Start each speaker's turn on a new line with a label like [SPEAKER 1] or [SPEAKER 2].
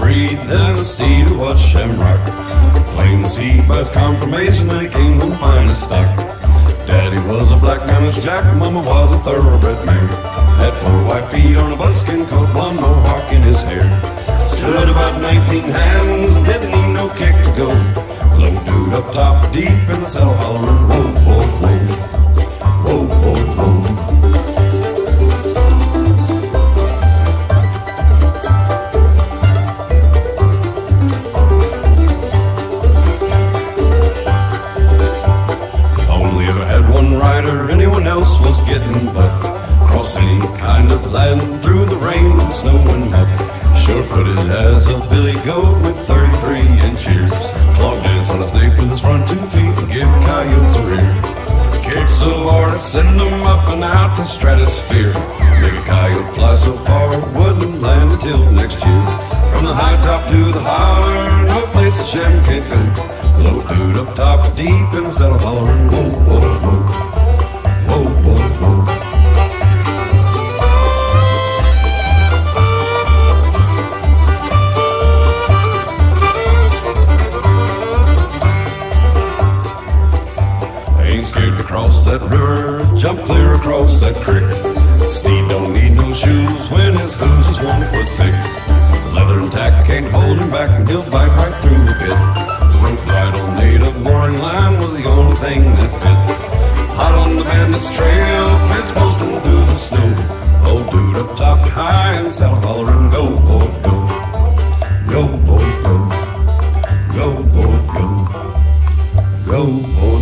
[SPEAKER 1] than a steed was shamrock. Plain to see by his conformation that he came from finest stock. Daddy was a black mammoth jack, mama was a thoroughbred mare. Had four white feet on a buckskin coat, blonde mohawk in his hair. Stood about 19 hands, didn't need no kick to go. Low Dood up top, deep in the saddle hollering, getting bucked. Cross any kind of land through the rain and snow and mud. Sure-footed as a billy goat with 33 inch ears. Clog dance on a snake with his front two feet and give coyotes a rear. Kick so hard, send them up and out the stratosphere. Make a coyote fly so far, wouldn't land until next year. From the high top to the holler, no place a Sham can't go. Low Dood up top, deep in the saddle hollering, across that river, jump clear across that creek. Steed don't need no shoes when his hooves is one foot thick. Leather and tack can't hold him back, and he'll bite right through the pit. Rope bridle native boring line was the only thing that fit. Hot on the bandit's trail, fence posting through the snow. Old Dood up top high and saddle hollering, go, boy, go. Go, boy, go. Go, boy, go. Go, boy.